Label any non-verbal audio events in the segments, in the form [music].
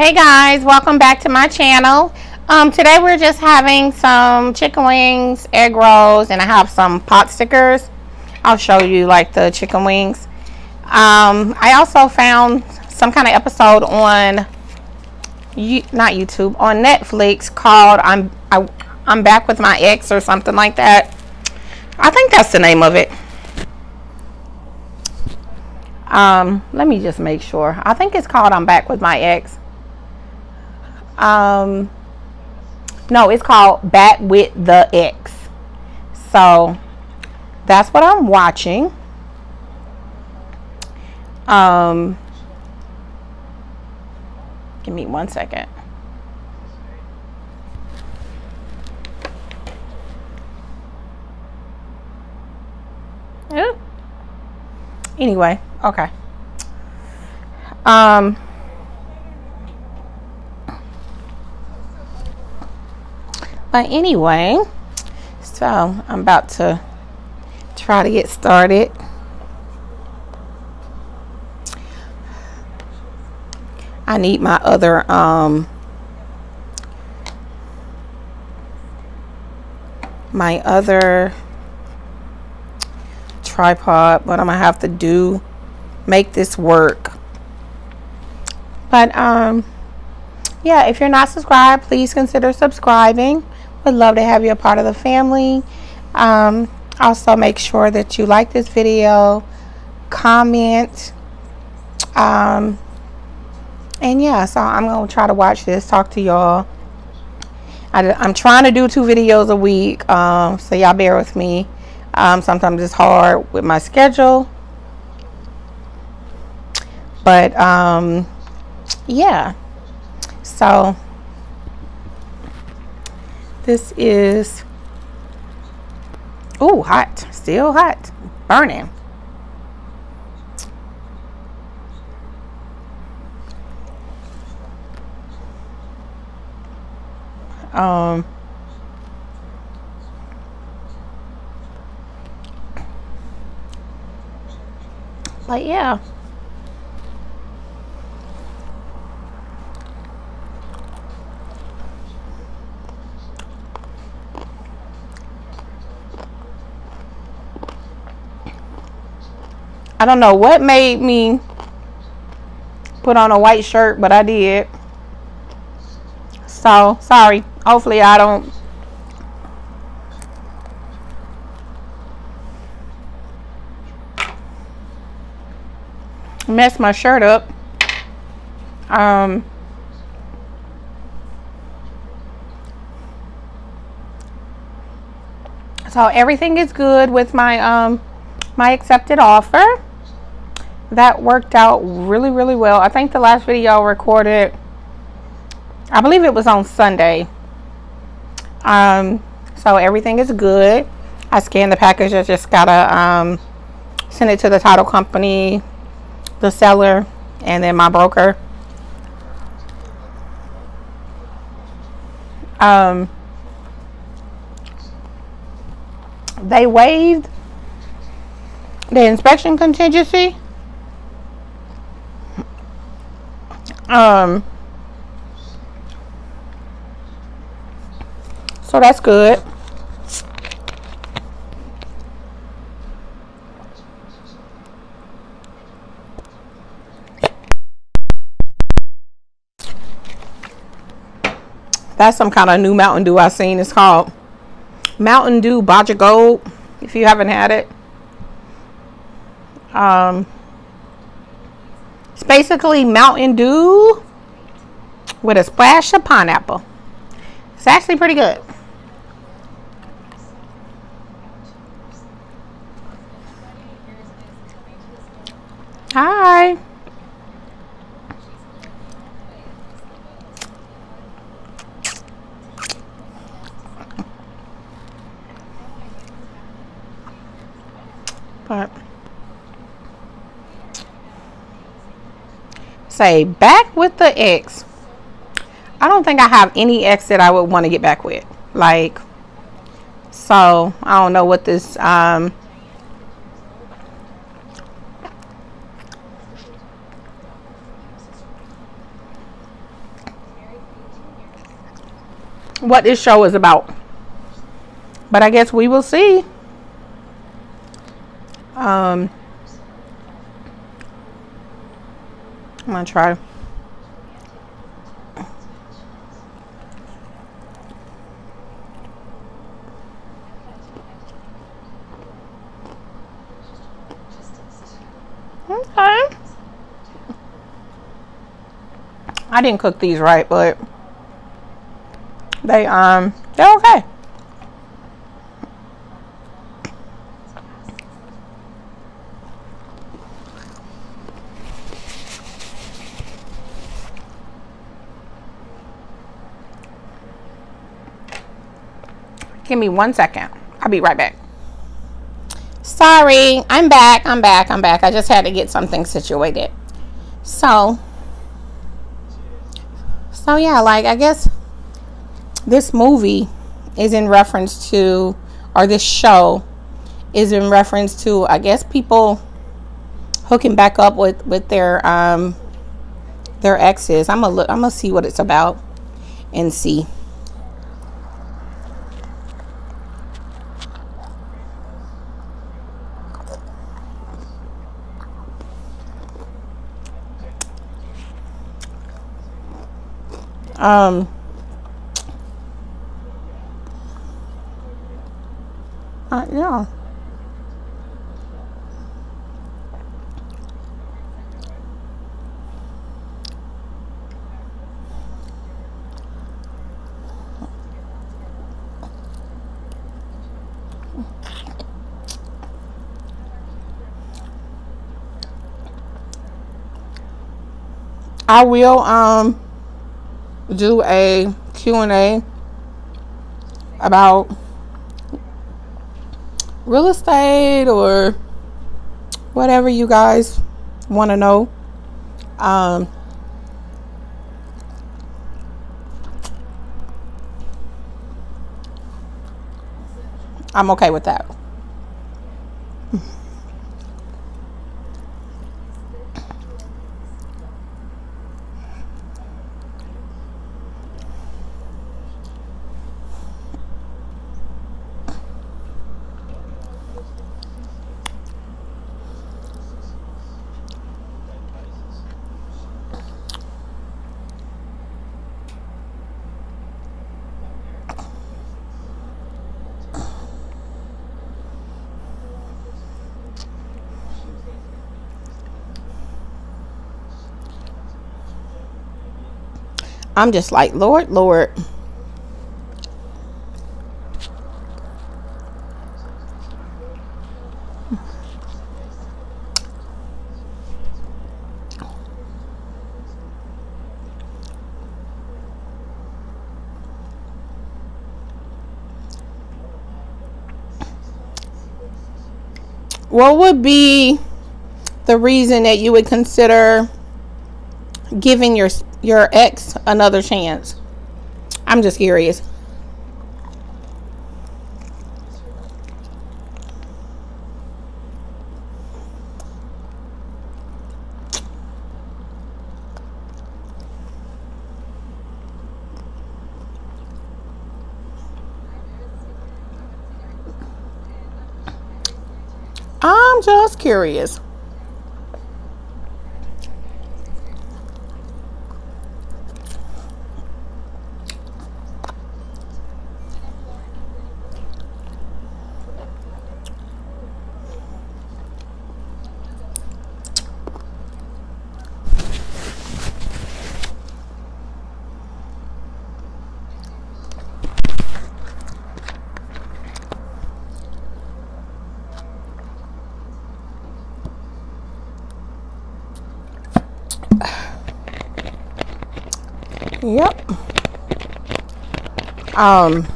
Hey guys, welcome back to my channel. Um, today we're just having some chicken wings, egg rolls, and I have some pot stickers. I'll show you like the chicken wings. Um, I also found some kind of episode on, you, not YouTube, on Netflix called I'm, I, I'm Back With My Ex or something like that. I think that's the name of it. Um, let me just make sure. I think it's called I'm Back With My Ex. Um, no, it's called Back with the Ex So that's what I'm watching. Um, give me one second. Yeah. Anyway, okay. Um, But anyway, so I'm about to try to get started. I need my other um my other tripod but I'm gonna have to do make this work but um yeah if you're not subscribed please consider subscribing would love to have you a part of the family. Um, also, make sure that you like this video, comment, um, and yeah, so I'm going to try to watch this, talk to y'all. I'm trying to do two videos a week, um, so y'all bear with me. Um, sometimes it's hard with my schedule. But, um, yeah. So, this is, oh, hot. Still hot. Burning. Um, but yeah. I don't know what made me put on a white shirt, but I did. So, sorry. Hopefully I don't mess my shirt up. Um, so everything is good with my um my accepted offer that worked out really, really well. I think the last video I recorded, I believe it was on Sunday. Um, so everything is good. I scanned the package. I just gotta um, send it to the title company, the seller, and then my broker. Um, they waived the inspection contingency Um, so that's good. That's some kind of new Mountain Dew I've seen. It's called Mountain Dew Baja Gold. If you haven't had it. Um, it's basically Mountain Dew with a splash of pineapple. It's actually pretty good. Hi. But say back with the ex. I don't think I have any ex that I would want to get back with. Like, so I don't know what this, um, what this show is about. But I guess we will see. Um, I'm gonna try. Okay. I didn't cook these right, but they um they're okay. Give me one second. I'll be right back. Sorry, I'm back. I'm back. I'm back. I just had to get something situated. So, so yeah, like I guess this movie is in reference to, or this show is in reference to, I guess people hooking back up with with their um their exes. I'm gonna look. I'm gonna see what it's about and see. Um, uh, yeah. I will um do a Q&A about real estate or whatever you guys want to know. Um, I'm okay with that. I'm just like, Lord, Lord. What would be the reason that you would consider giving your your ex another chance? I'm just curious. I'm just curious. Yep. Um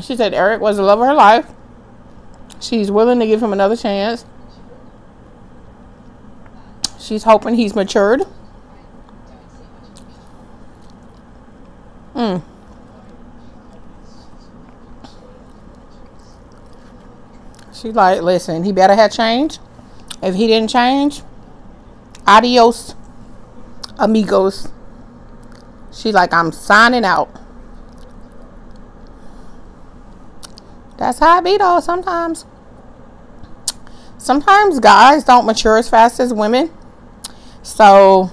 [laughs] She said Eric was the love of her life. She's willing to give him another chance. She's hoping he's matured. Mm. She's like, listen, he better have changed. If he didn't change, adios, amigos. She's like, I'm signing out. That's how it be though sometimes. Sometimes guys don't mature as fast as women. So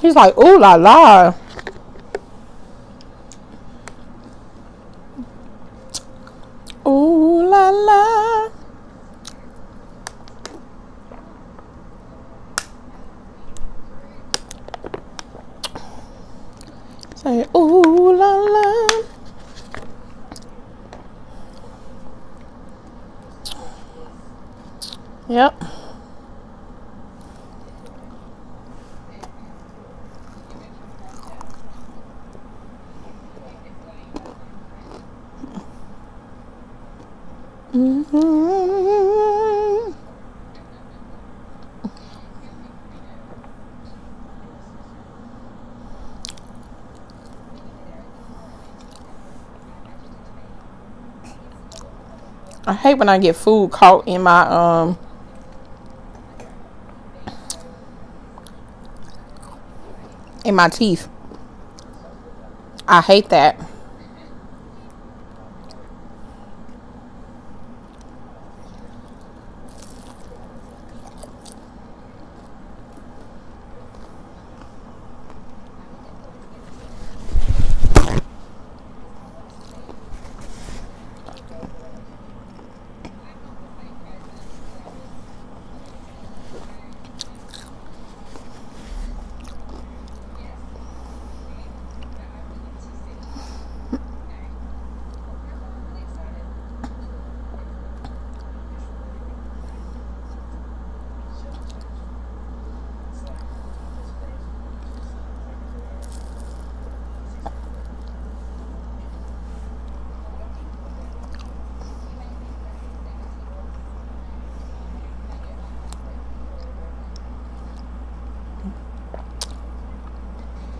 He's like, ooh la la. Ooh la la. Say, ooh la la. Yep. Mm-hmm. Hate when I get food caught in my um in my teeth. I hate that.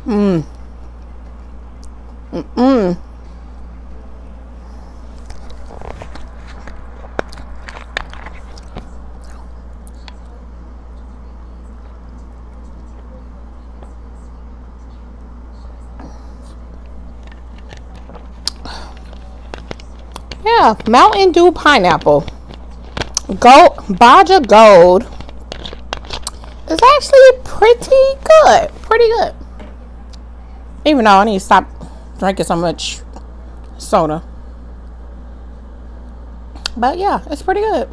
Mm. Mm-mm. Yeah, Mountain Dew pineapple. Gold Baja Gold is actually pretty good. Pretty good. Even though I need to stop drinking so much soda. But yeah, it's pretty good.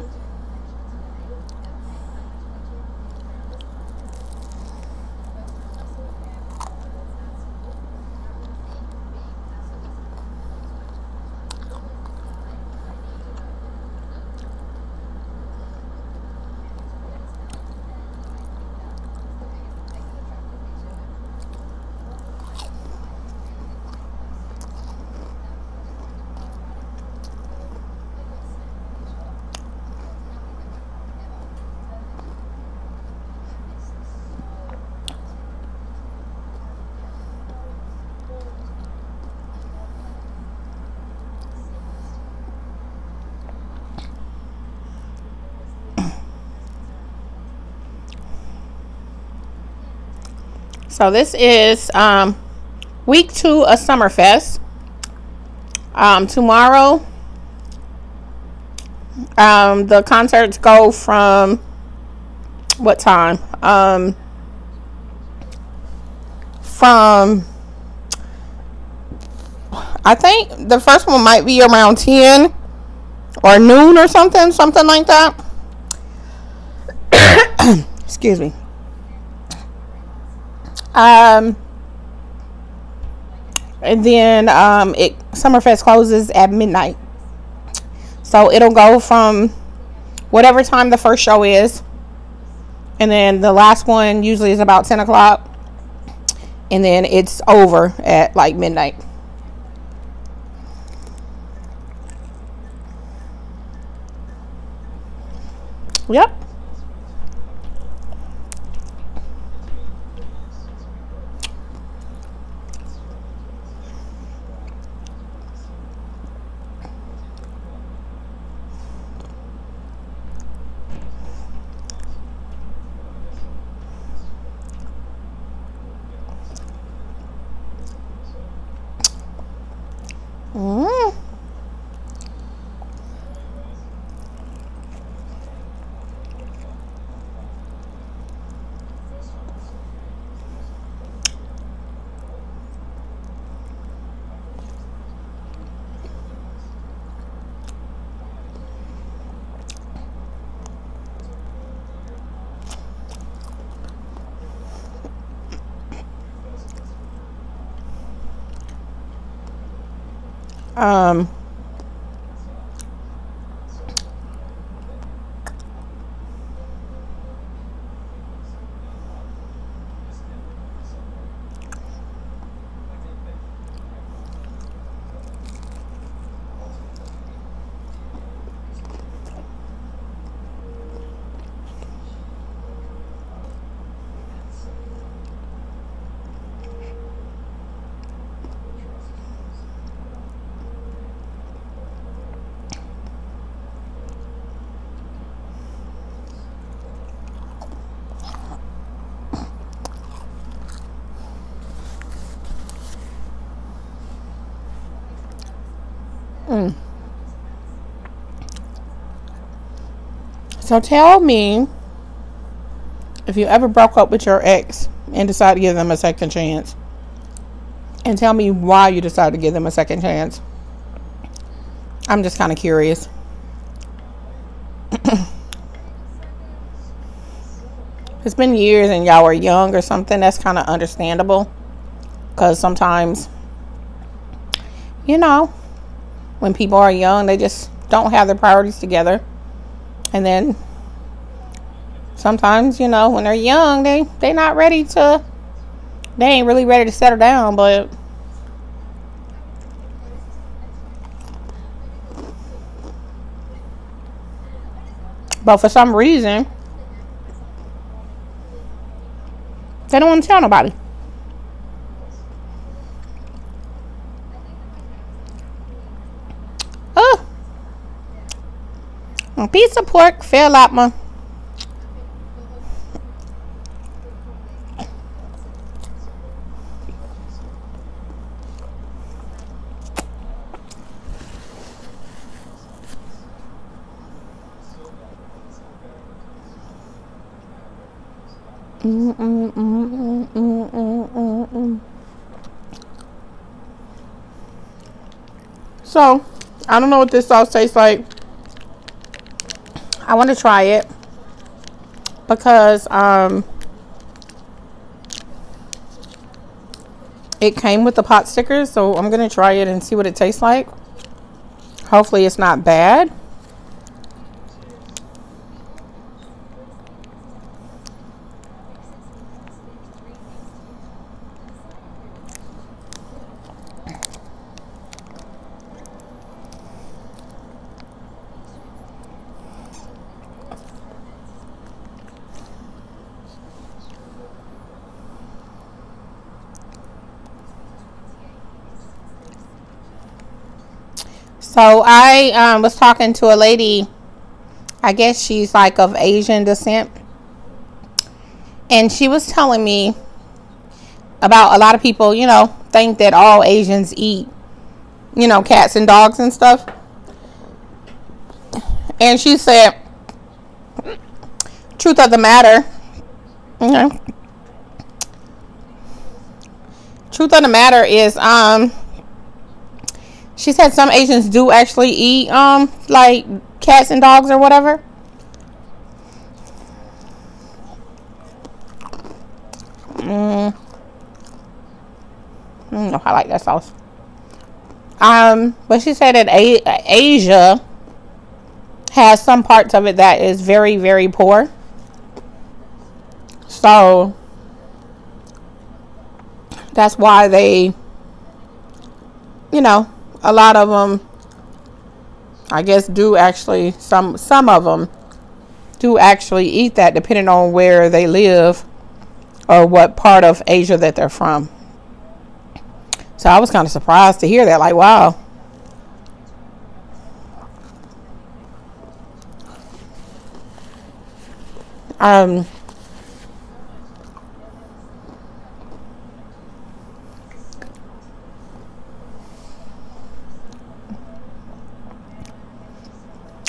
So this is um, week two of Summerfest. Um, tomorrow, um, the concerts go from what time? Um, from I think the first one might be around 10 or noon or something, something like that. [coughs] Excuse me. Um, and then um, it Summerfest closes at midnight. So it'll go from whatever time the first show is, and then the last one usually is about 10 o'clock, and then it's over at like midnight. Yep. 嗯。Um, Mm. So tell me if you ever broke up with your ex and decided to give them a second chance. And tell me why you decided to give them a second chance. I'm just kind of curious. [clears throat] it's been years and y'all were young or something. That's kind of understandable. Because sometimes, you know, when people are young, they just don't have their priorities together. And then sometimes, you know, when they're young, they they not ready to they ain't really ready to settle down, but But for some reason, they don't want to tell nobody. A piece of pork fell out my so, I don't know what this sauce tastes like. I want to try it because um, it came with the pot stickers. So I'm going to try it and see what it tastes like. Hopefully it's not bad. So I um, was talking to a lady, I guess she's like of Asian descent. And she was telling me about a lot of people, you know, think that all Asians eat you know, cats and dogs and stuff. And she said, truth of the matter, you know, Truth of the matter is, um, she said some Asians do actually eat, um, like cats and dogs or whatever. Mm. Mm, I like that sauce. Um, but she said that A- Asia has some parts of it that is very, very poor. So that's why they, you know, a lot of them, I guess, do actually some some of them do actually eat that, depending on where they live or what part of Asia that they're from. So I was kind of surprised to hear that. Like, wow. Um,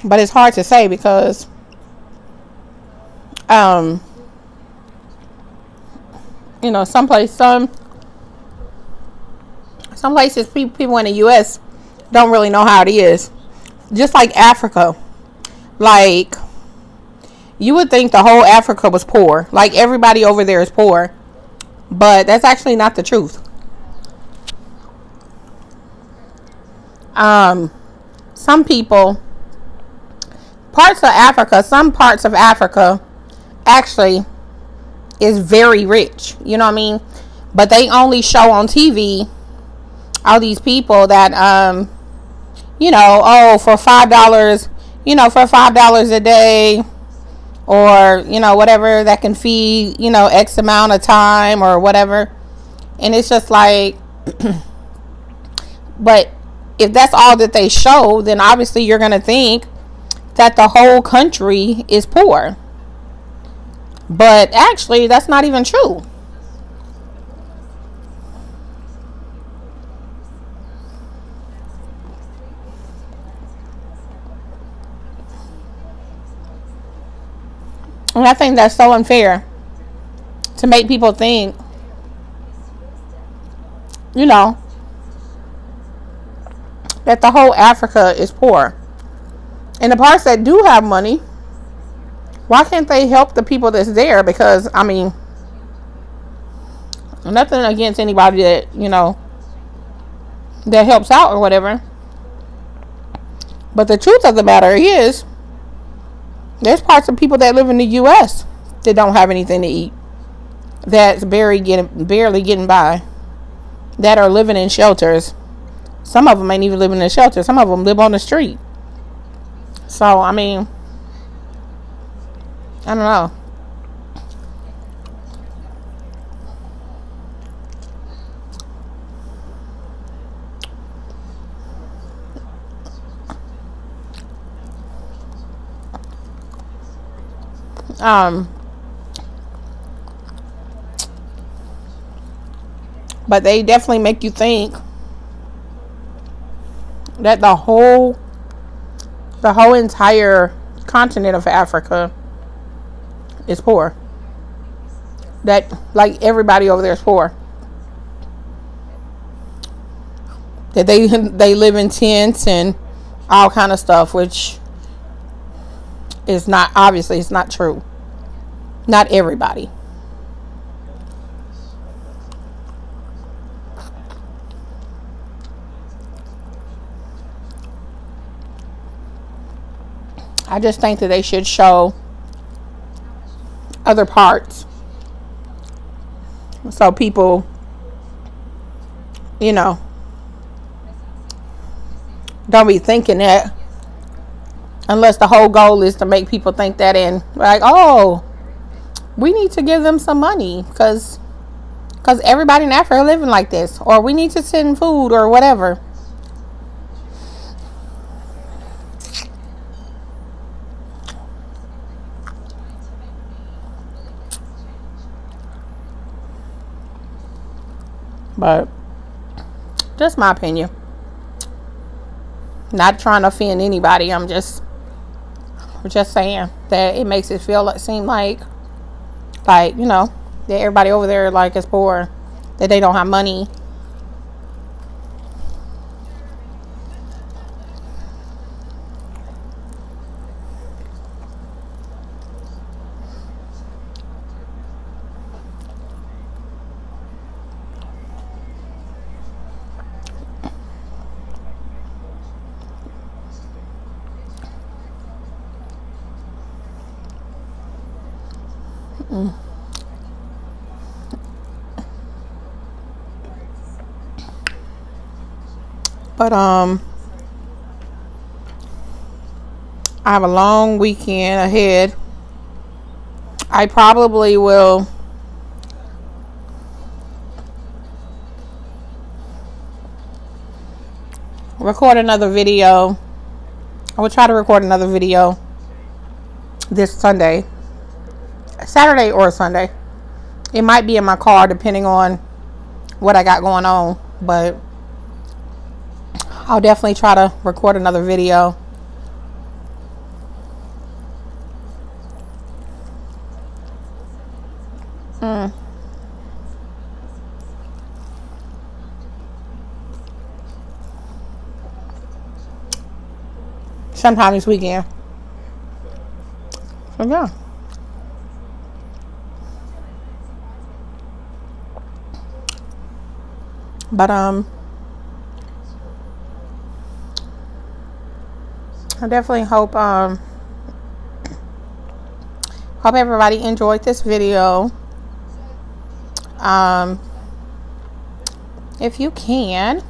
but it's hard to say because um you know someplace some some places people in the U.S. don't really know how it is. Just like Africa, like you would think the whole Africa was poor. Like everybody over there is poor, but that's actually not the truth. Um, some people, parts of Africa, some parts of Africa, actually is very rich. You know what I mean? But they only show on TV all these people that um you know oh for five dollars you know for five dollars a day or you know whatever that can feed you know x amount of time or whatever and it's just like [clears throat] but if that's all that they show then obviously you're going to think that the whole country is poor but actually that's not even true And I think that's so unfair to make people think, you know, that the whole Africa is poor. And the parts that do have money, why can't they help the people that's there? Because, I mean, nothing against anybody that, you know, that helps out or whatever. But the truth of the matter is, there's parts of people that live in the U.S. that don't have anything to eat. That's barely getting barely getting by. That are living in shelters. Some of them ain't even living in a shelter. Some of them live on the street. So I mean, I don't know. Um, but they definitely make you think that the whole the whole entire continent of Africa is poor. That like everybody over there is poor. That they they live in tents and all kind of stuff, which is not obviously it's not true. Not everybody. I just think that they should show other parts so people you know don't be thinking that unless the whole goal is to make people think that in like oh we need to give them some money because because everybody in Africa living like this, or we need to send food or whatever. But just my opinion. Not trying to offend anybody. I'm just just saying that it makes it feel like seem like like, you know, that everybody over there like is poor, that they don't have money. But um I have a long weekend ahead. I probably will record another video. I will try to record another video this Sunday. Saturday or Sunday. It might be in my car depending on what I got going on, but I'll definitely try to record another video. Mm. Sometime this weekend. So yeah. But um I definitely hope um hope everybody enjoyed this video. Um if you can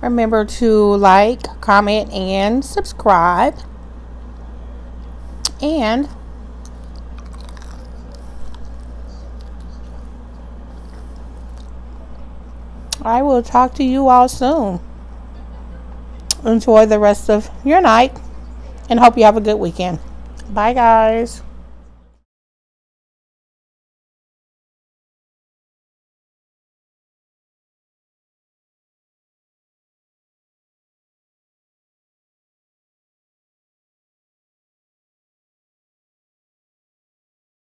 remember to like, comment and subscribe. And I will talk to you all soon. Enjoy the rest of your night and hope you have a good weekend. Bye, guys.